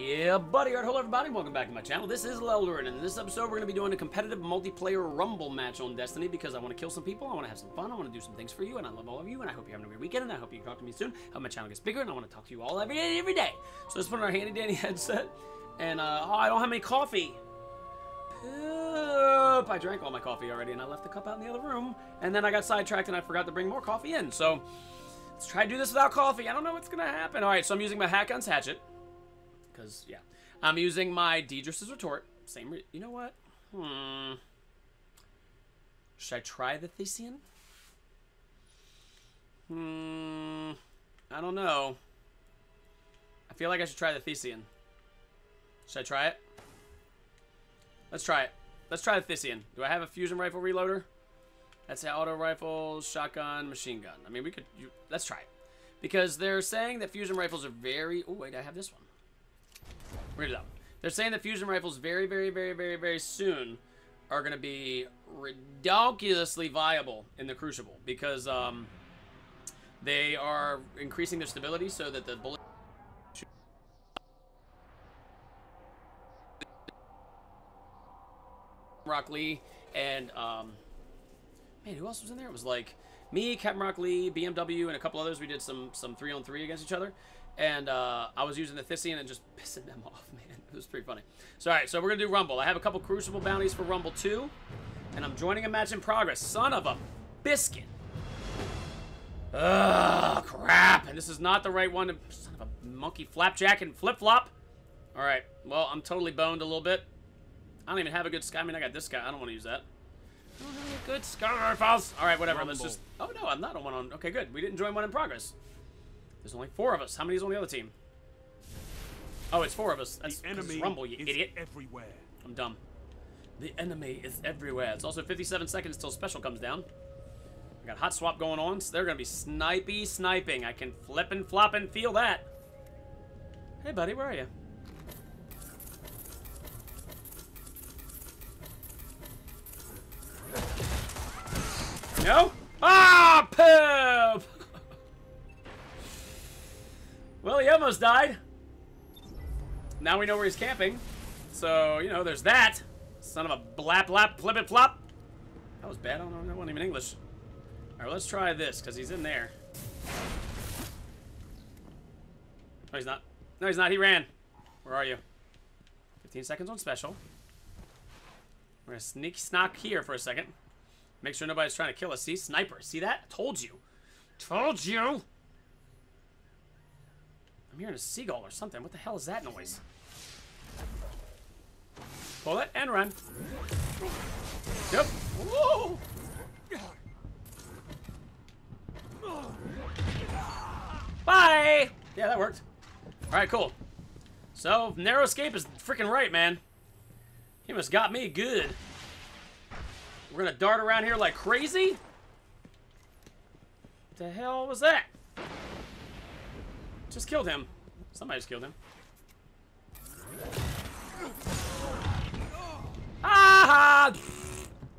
Yeah, buddy. Alright, hello everybody. Welcome back to my channel. This is Lelder, and in this episode, we're going to be doing a competitive multiplayer Rumble match on Destiny because I want to kill some people, I want to have some fun, I want to do some things for you, and I love all of you, and I hope you're having a great weekend, and I hope you can talk to me soon. I hope my channel gets bigger, and I want to talk to you all every day, every day. So let's put on our handy dandy headset, and uh, oh, I don't have any coffee. Poop. I drank all my coffee already, and I left the cup out in the other room, and then I got sidetracked, and I forgot to bring more coffee in. So let's try to do this without coffee. I don't know what's going to happen. All right, so I'm using my Haakon's Hatchet because, yeah. I'm using my Deidris' retort. Same, you know what? Hmm. Should I try the Thesan? Hmm. I don't know. I feel like I should try the Thesan. Should I try it? Let's try it. Let's try the Thesan. Do I have a fusion rifle reloader? That's an auto rifle, shotgun, machine gun. I mean, we could... You, let's try it. Because they're saying that fusion rifles are very... Oh, wait, I have this one. Read it. They're saying that fusion rifles very, very, very, very, very soon are going to be ridiculously viable in the Crucible because um, they are increasing their stability so that the bullet. Rock Lee and um, man, who else was in there? It was like me, Captain Rock Lee, BMW, and a couple others. We did some some three on three against each other, and uh, I was using the Thesan and just pissing them off, man. It was pretty funny. So, all right, so we're going to do Rumble. I have a couple Crucible bounties for Rumble 2, and I'm joining a match in progress. Son of a biscuit. Ugh, crap. And this is not the right one. To, son of a monkey flapjack and flip-flop. All right, well, I'm totally boned a little bit. I don't even have a good sky. I mean, I got this guy. I don't want to use that. I don't have good sky rifles. All right, whatever. Rumble. Let's just... Oh, no, I'm not on one on... Okay, good. We didn't join one in progress. There's only four of us. How many is on the other team? Oh, it's four of us. That's the enemy Rumble, you idiot. everywhere. I'm dumb. The enemy is everywhere. It's also 57 seconds till special comes down. I got hot swap going on, so they're gonna be snipey sniping. I can flip and flop and feel that. Hey, buddy, where are you? No? Ah, poop! Well, he almost died. Now we know where he's camping. So, you know, there's that. Son of a blap blap flippin' flop. That was bad. I don't know. That wasn't even English. Alright, let's try this, because he's in there. No, he's not. No, he's not. He ran. Where are you? 15 seconds on special. We're gonna sneak snock here for a second. Make sure nobody's trying to kill us. See? Sniper. See that? Told you. Told you! Hearing a seagull or something. What the hell is that noise? Pull it and run. Yep. Whoa! Bye! Yeah, that worked. Alright, cool. So, narrow escape is freaking right, man. He must got me good. We're gonna dart around here like crazy? What the hell was that? Just killed him. Somebody just killed him. Ah!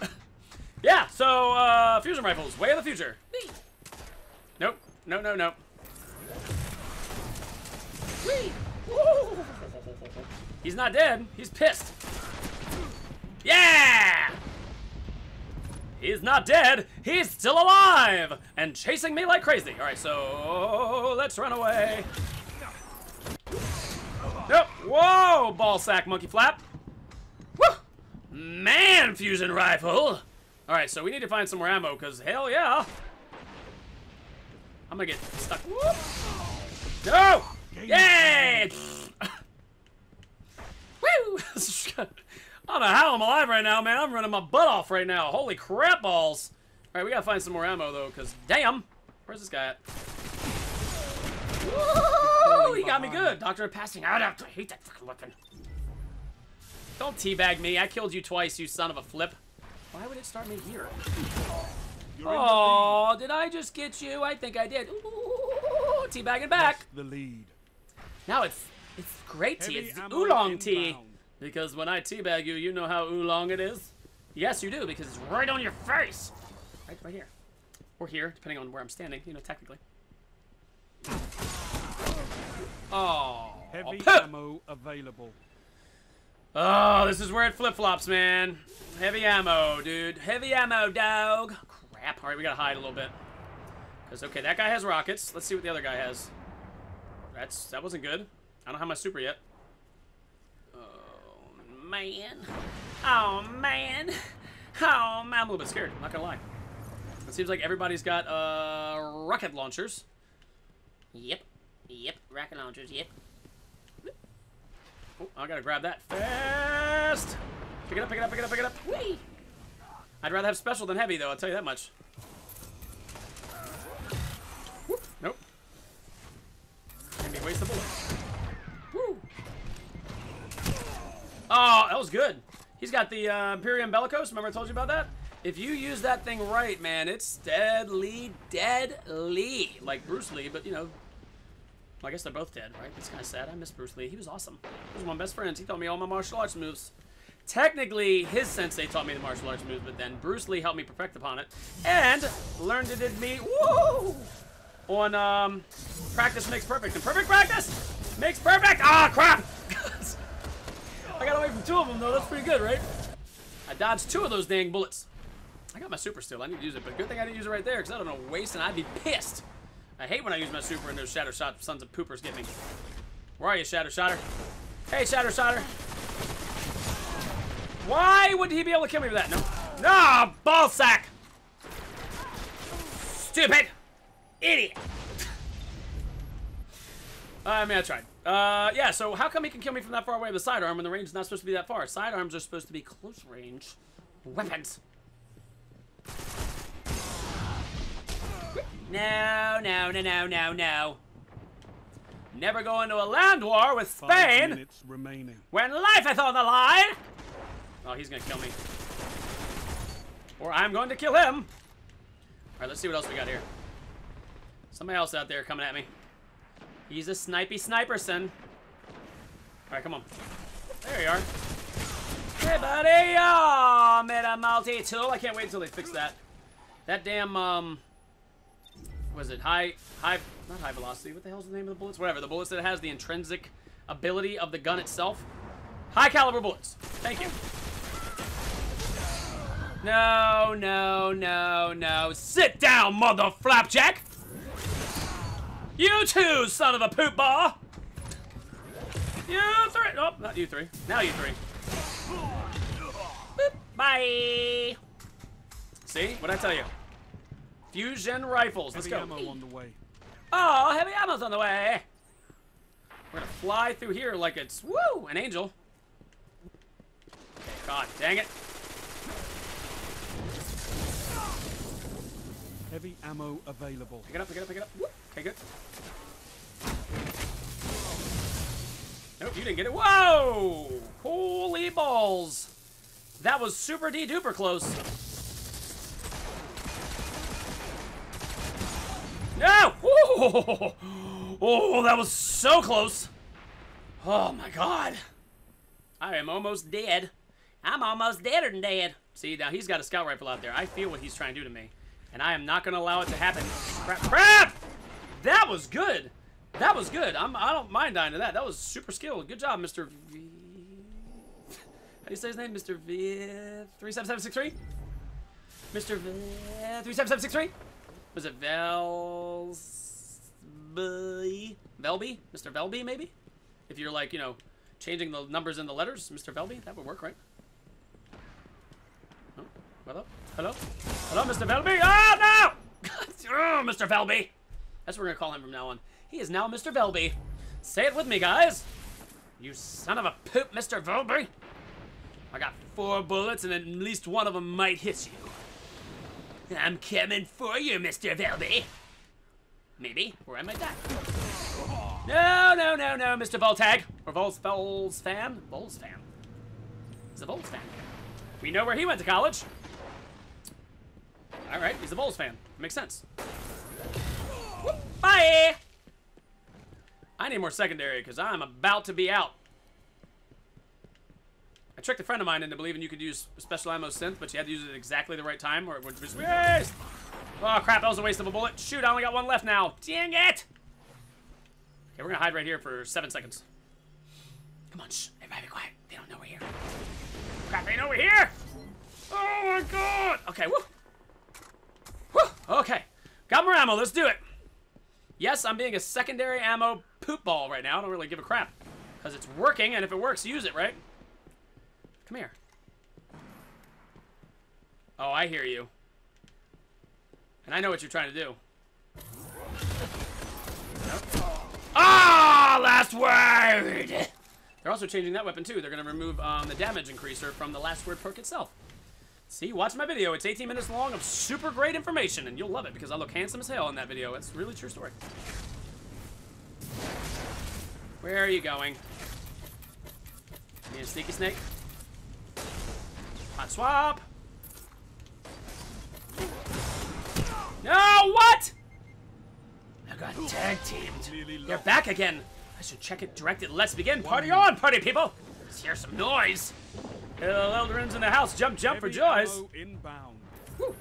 yeah, so, uh, fusion rifles. Way of the future. Nope. No, no, no. He's not dead. He's pissed. Yeah! He's not dead. He's still alive and chasing me like crazy. All right, so let's run away. Nope. Whoa, ball sack monkey flap. Woo! Man, fusion rifle. All right, so we need to find some more ammo because hell yeah. I'm gonna get stuck. Whoop. No! Yay! Woo! I don't know how I'm alive right now, man. I'm running my butt off right now. Holy crap balls. All right, we gotta find some more ammo, though, because damn. Where's this guy at? Woo! He got me good. Doctor passing out. I hate that fucking weapon. Don't teabag me. I killed you twice, you son of a flip. Why would it start me here? Oh, did I just get you? I think I did. Ooh, teabagging back. the lead. Now it's it's great tea. It's oolong tea. Because when I teabag you, you know how oolong it is? Yes, you do, because it's right on your face. Right, right here. Or here, depending on where I'm standing, you know, technically. Oh. Heavy Oh, ammo available. Oh, this is where it flip-flops, man. Heavy ammo, dude. Heavy ammo, dog. Crap. All right, we gotta hide a little bit. Because, okay, that guy has rockets. Let's see what the other guy has. That's That wasn't good. I don't have my super yet. Oh, man. Oh, man. Oh, man. I'm a little bit scared. I'm not gonna lie. It seems like everybody's got, uh, rocket launchers. Yep. Yep. Rocket launchers, yep. Oh, I gotta grab that fast. Pick it up, pick it up, pick it up, pick it up. Whee! I'd rather have special than heavy, though. I'll tell you that much. Whoop, nope. Me waste the. Oh, that was good. He's got the uh, Imperium Bellicose. Remember I told you about that? If you use that thing right, man, it's deadly, deadly. Like Bruce Lee, but, you know, well, I guess they're both dead, right? It's kind of sad. I miss Bruce Lee. He was awesome. He was one of my best friends. He taught me all my martial arts moves. Technically, his sensei taught me the martial arts moves, but then Bruce Lee helped me perfect upon it. And learned it in me, woo! On, um, practice makes perfect. And perfect practice makes perfect! Ah, crap! Away from two of them, though. That's pretty good, right? I dodged two of those dang bullets. I got my super still. I need to use it, but good thing I didn't use it right there, because I don't know, waste, and I'd be pissed. I hate when I use my super and those shatter shot sons of poopers get me. Where are you, shatter shotter? Hey, shatter shotter. Why would he be able to kill me with that? No. No, ball sack. Stupid. Idiot. I mean, I tried. Uh, yeah, so how come he can kill me from that far away with a sidearm when the range is not supposed to be that far? Sidearms are supposed to be close range weapons. No, no, no, no, no, no. Never go into a land war with Spain when life is on the line. Oh, he's gonna kill me. Or I'm going to kill him. All right, let's see what else we got here. Somebody else out there coming at me. He's a snipey sniperson. All right, come on. There you are. Hey, buddy. Oh, made a multi-tool. I can't wait until they fix that. That damn, um... Was it high, high, not high velocity, what the hell's the name of the bullets? Whatever, the bullets that has the intrinsic ability of the gun itself. High caliber bullets. Thank you. No, no, no, no. Sit down, mother flapjack! You too, son of a poop bar! You three. Oh, not you three. Now you three. Boop. Bye. See? What'd I tell you? Fusion rifles. Let's Heavy go. ammo on the way. Oh, heavy ammo's on the way. We're gonna fly through here like it's woo an angel. God dang it. Heavy ammo available. Pick it up, pick it up, pick it up. Whoop. Okay, good. Nope, you didn't get it. Whoa! Holy balls! That was super D duper close. No! Whoa! Oh, that was so close. Oh my god. I am almost dead. I'm almost deader than dead. See, now he's got a scout rifle out there. I feel what he's trying to do to me. And I am not going to allow it to happen. Crap. Crap! That was good. That was good. I'm, I don't mind dying to that. That was super skilled. Good job, Mr. V... How do you say his name? Mr. V... 37763? Mr. V... 37763? Was it Vels... Velby? Mr. Velby, maybe? If you're like, you know, changing the numbers and the letters, Mr. Velby, that would work, right? Hello? Hello? Hello, Mr. Velby? Ah, oh, no! oh, Mr. Velby! That's what we're gonna call him from now on. He is now Mr. Velby. Say it with me, guys. You son of a poop, Mr. Velby. I got four bullets, and at least one of them might hit you. I'm coming for you, Mr. Velby. Maybe, or I might die. No, no, no, no, Mr. Voltag. Or Vols, Vols fan? Vols fan. He's a Vols fan. We know where he went to college. Alright, he's a Bulls fan. Makes sense. Whoop, Bye! I need more secondary, because I'm about to be out. I tricked a friend of mine into believing you could use special ammo synth, but you had to use it at exactly the right time, or it would just waste. Oh, crap, that was a waste of a bullet. Shoot, I only got one left now. Dang it! Okay, we're gonna hide right here for seven seconds. Come on, shh. Everybody be quiet. They don't know we're here. Crap, they know we're here! Oh my god! Okay! Woo! Okay. Got more ammo, let's do it! Yes, I'm being a secondary ammo poop ball right now. I don't really give a crap. Because it's working, and if it works, use it, right? Come here. Oh, I hear you. And I know what you're trying to do. Ah, last word! They're also changing that weapon too. They're going to remove um, the damage increaser from the last word perk itself. See, watch my video. It's 18 minutes long of super great information, and you'll love it because I look handsome as hell in that video. It's really true story. Where are you going? Need a sneaky snake? Hot swap! No, what? I got tag teamed. They're back again. I should check it directed. Let's begin. Party on, party people. Let's hear some noise. Eldrin's in the house. Jump, jump for Heavy joys. ammo inbound. Oh,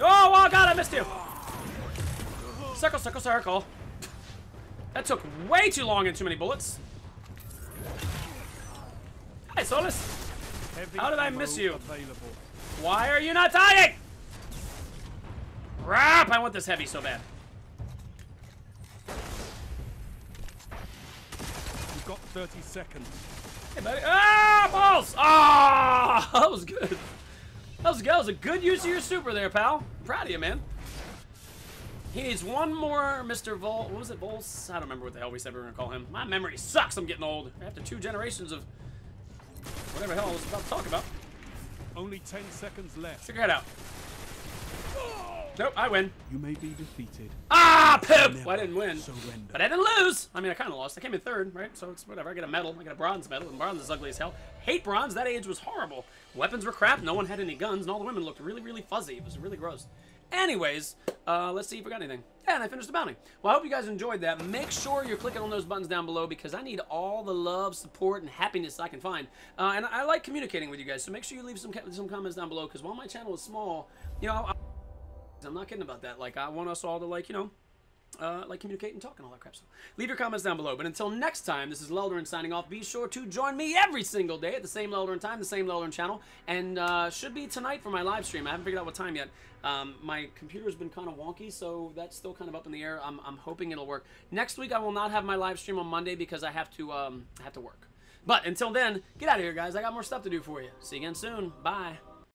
oh god, I missed you. Circle, circle, circle. That took way too long and too many bullets. Hi, Solus. Heavy How did I miss you? Available. Why are you not dying? Crap, I want this heavy so bad. You've got 30 seconds. Hey, buddy. Ah, balls! Ah, that was good. That was. That was a good use of your super there, pal. proud of you, man. He needs one more Mr. Vol. What was it, Vols? I don't remember what the hell we said we were gonna call him. My memory sucks. I'm getting old. After two generations of whatever the hell I was about to talk about. Only 10 seconds left. Figure it out. Nope, I win. You may be defeated. Ah, poop! Well, I didn't win. Surrender. But I didn't lose. I mean, I kind of lost. I came in third, right? So it's whatever. I get a medal. I get a bronze medal, and bronze is ugly as hell. Hate bronze. That age was horrible. Weapons were crap. No one had any guns, and all the women looked really, really fuzzy. It was really gross. Anyways, uh, let's see if we got anything. Yeah, and I finished the bounty. Well, I hope you guys enjoyed that. Make sure you're clicking on those buttons down below because I need all the love, support, and happiness I can find. Uh, and I like communicating with you guys, so make sure you leave some some comments down below because while my channel is small, you know, I I'm not kidding about that. Like, I want us all to, like, you know, uh, like communicate and talk and all that crap. So leave your comments down below. But until next time, this is Lelldorin signing off. Be sure to join me every single day at the same Lelldorin time, the same Lelldorin channel, and uh, should be tonight for my live stream. I haven't figured out what time yet. Um, my computer's been kind of wonky, so that's still kind of up in the air. I'm, I'm hoping it'll work. Next week, I will not have my live stream on Monday because I have to um, have to work. But until then, get out of here, guys. I got more stuff to do for you. See you again soon. Bye.